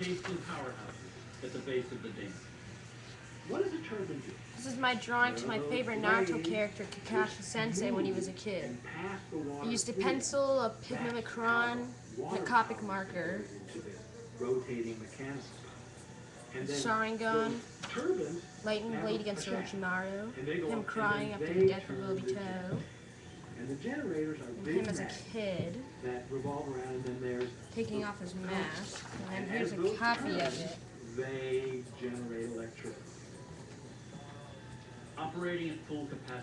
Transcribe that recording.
encased in powerhouses at the base of the dam. What does a turbine do? This is my drawing to my favorite Naruto character, Kakashi Sensei, when he was a kid. And pass the I used a pencil, a Pigma Micron, and a Copic marker, goes rotating mechanism. And then Sharingan, lightning blade against Orochimaru, and they go him crying after the death of turn the Obito, and the generators are big him as a magnets kid, taking off his mask, and then here's a copy of it. They generate electricity. Operating at full capacity,